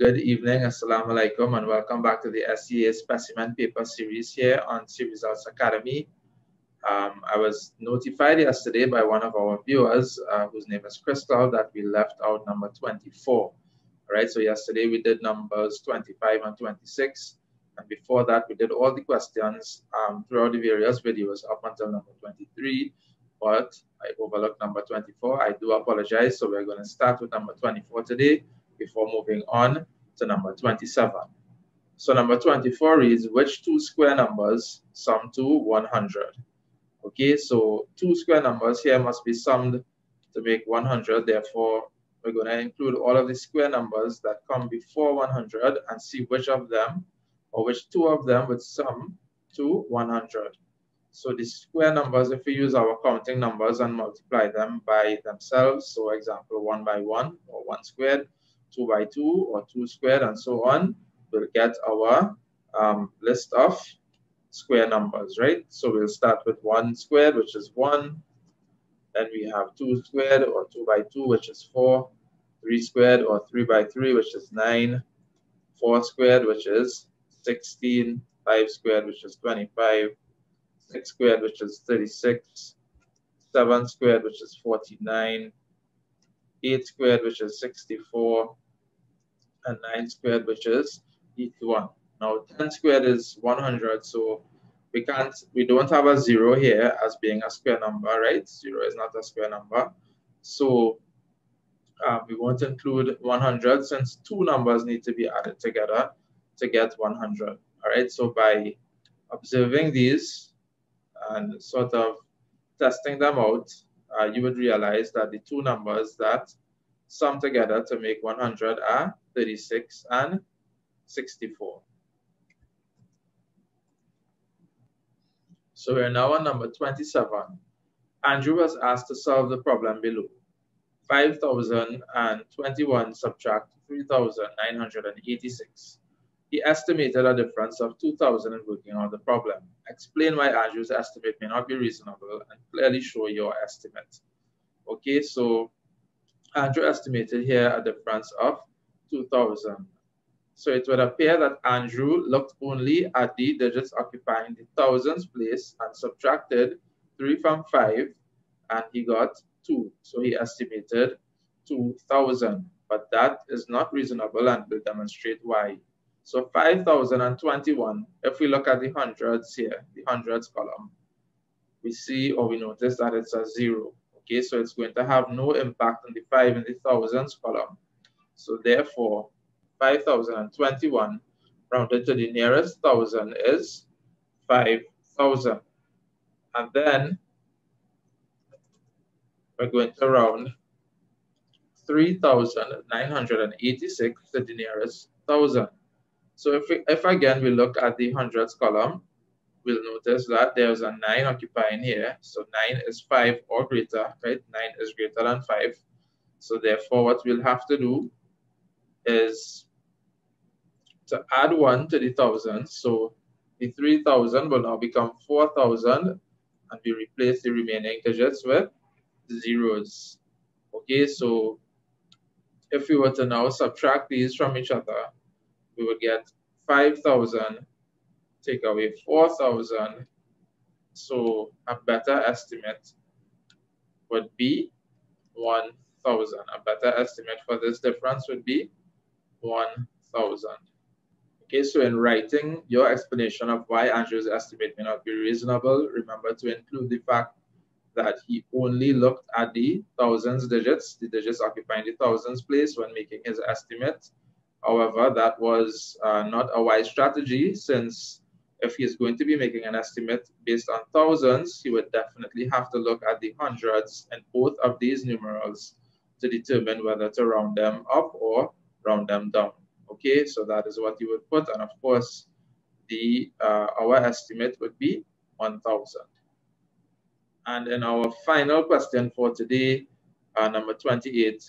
Good evening, Assalamu alaikum, and welcome back to the SEA Specimen Paper Series here on SEA Results Academy. Um, I was notified yesterday by one of our viewers, uh, whose name is Crystal, that we left out number 24. All right, so yesterday we did numbers 25 and 26, and before that we did all the questions um, throughout the various videos up until number 23, but I overlooked number 24. I do apologize, so we're going to start with number 24 today before moving on to number 27. So number 24 is which two square numbers sum to 100? Okay, so two square numbers here must be summed to make 100. Therefore, we're going to include all of the square numbers that come before 100 and see which of them or which two of them would sum to 100. So the square numbers, if we use our counting numbers and multiply them by themselves, so example 1 by 1 or 1 squared, 2 by 2 or 2 squared and so on, we'll get our um, list of square numbers, right? So we'll start with 1 squared, which is 1. Then we have 2 squared or 2 by 2, which is 4. 3 squared or 3 by 3, which is 9. 4 squared, which is 16. 5 squared, which is 25. 6 squared, which is 36. 7 squared, which is 49. 8 squared, which is 64 and 9 squared, which is 81. Now 10 squared is 100, so we can't, we don't have a zero here as being a square number, right? Zero is not a square number. So uh, we won't include 100 since two numbers need to be added together to get 100. All right, so by observing these and sort of testing them out, uh, you would realize that the two numbers that sum together to make 100 are 36 and 64. So we're now on number 27. Andrew was asked to solve the problem below. 5,021 subtract 3,986. He estimated a difference of 2,000 in working out the problem. Explain why Andrew's estimate may not be reasonable and clearly show your estimate. Okay, so Andrew estimated here a difference of 2,000. So it would appear that Andrew looked only at the digits occupying the thousands place and subtracted 3 from 5 and he got 2. So he estimated 2,000. But that is not reasonable and will demonstrate why. So 5,021, if we look at the hundreds here, the hundreds column, we see or we notice that it's a zero. Okay, so it's going to have no impact on the 5 in the thousands column. So therefore, 5,021 rounded to the nearest thousand is 5,000. And then we're going to round 3,986 to the nearest thousand. So if, we, if again we look at the hundreds column, we'll notice that there's a 9 occupying here. So 9 is 5 or greater, right? 9 is greater than 5. So therefore, what we'll have to do is to add 1 to the thousand. So the 3,000 will now become 4,000 and we replace the remaining digits with zeros. Okay, so if we were to now subtract these from each other, we would get 5,000, take away 4,000. So a better estimate would be 1,000. A better estimate for this difference would be 1,000. Okay, so in writing your explanation of why Andrew's estimate may not be reasonable, remember to include the fact that he only looked at the thousands digits, the digits occupying the thousands place when making his estimate. However, that was uh, not a wise strategy since if he's going to be making an estimate based on thousands, he would definitely have to look at the hundreds and both of these numerals to determine whether to round them up or round them down. Okay, so that is what you would put. And of course, the uh, our estimate would be 1,000. And in our final question for today, uh, number 28,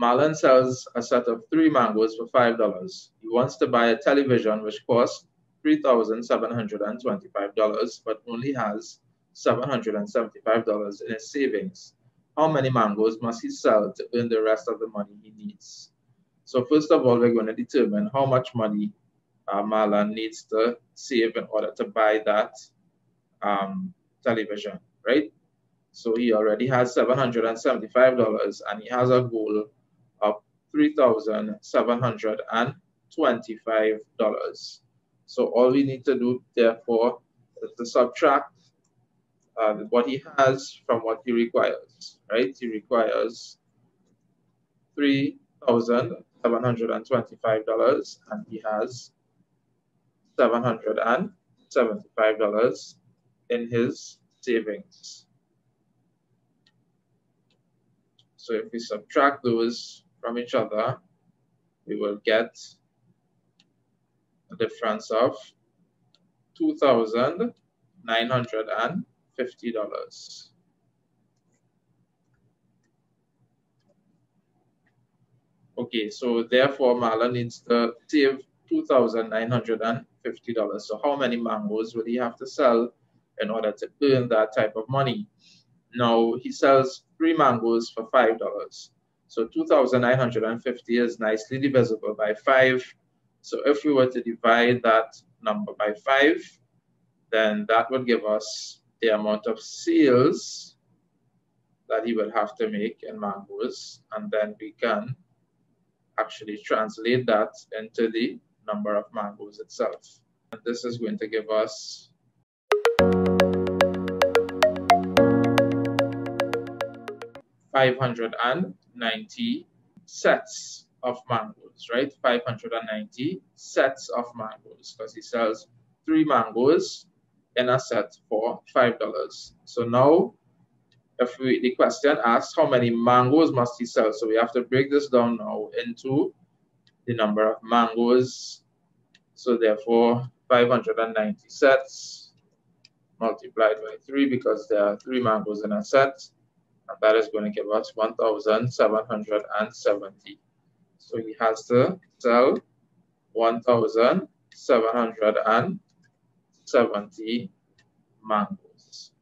Marlon sells a set of three mangoes for $5. He wants to buy a television which costs $3,725 but only has $775 in his savings. How many mangoes must he sell to earn the rest of the money he needs? So first of all, we're going to determine how much money uh, Marlon needs to save in order to buy that um, television, right? So he already has $775 and he has a goal of $3,725. So all we need to do, therefore, is to subtract uh, what he has from what he requires, right? He requires $3,725 and he has $775 in his savings. So if we subtract those from each other, we will get a difference of $2,950. Okay, so therefore Marlon needs to save $2,950. So how many mangoes will he have to sell in order to earn that type of money? Now he sells three mangoes for $5. So 2,950 is nicely divisible by 5. So if we were to divide that number by 5, then that would give us the amount of sales that he would have to make in mangoes. And then we can actually translate that into the number of mangoes itself. And this is going to give us 590 sets of mangoes, right? 590 sets of mangoes because he sells three mangoes in a set for $5. So now, if we, the question asks how many mangoes must he sell? So we have to break this down now into the number of mangoes. So therefore, 590 sets multiplied by 3 because there are three mangoes in a set and that is going to give us 1,770. So he has to sell 1,770 mangoes.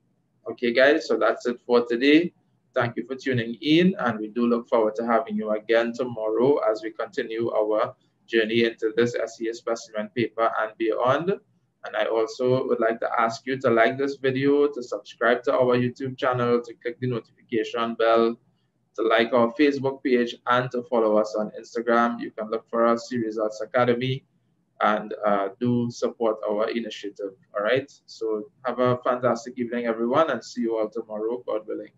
Okay, guys, so that's it for today. Thank you for tuning in, and we do look forward to having you again tomorrow as we continue our journey into this SEA specimen paper and beyond. And I also would like to ask you to like this video, to subscribe to our YouTube channel, to click the notification bell, to like our Facebook page, and to follow us on Instagram. You can look for us, SEA Results Academy, and uh, do support our initiative. All right. So have a fantastic evening, everyone, and see you all tomorrow, God willing.